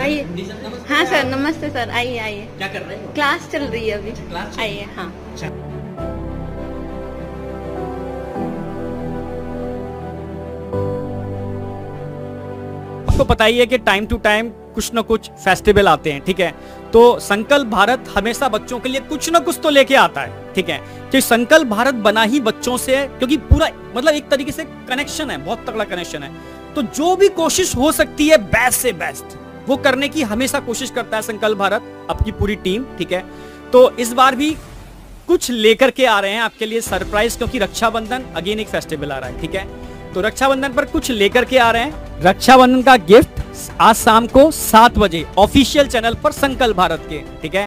आइए। हाँ सर नमस्ते सर आइए आइए। क्या कर रहे हो? क्लास चल रही है अभी। आइए हाँ? आपको पता ही है कि टाइम टू टाइम कुछ ना कुछ फेस्टिवल आते हैं ठीक है? तो संकल्प भारत हमेशा बच्चों के लिए कुछ ना कुछ तो लेके आता है ठीक है? कि संकल्प भारत बना ही बच्चों से है क्योंकि पूरा मतलब एक तरीके से कनेक्शन है बहुत तगड़ा कनेक्शन है। तो जो भी कोशिश हो सकती है बेस्ट से बेस्ट वो करने की हमेशा कोशिश करता है संकल्प भारत, आपकी पूरी टीम, ठीक है? तो इस बार भी कुछ लेकर के आ रहे हैं आपके लिए सरप्राइज़, क्योंकि रक्षाबंधन, अगेन एक फेस्टिवल आ रहा है, ठीक है? तो रक्षाबंधन पर कुछ लेकर के आ रहे हैं। रक्षाबंधन का गिफ्ट आज शाम को सात बजे ऑफिशियल चैनल पर संकल्प भारत के, ठीक है?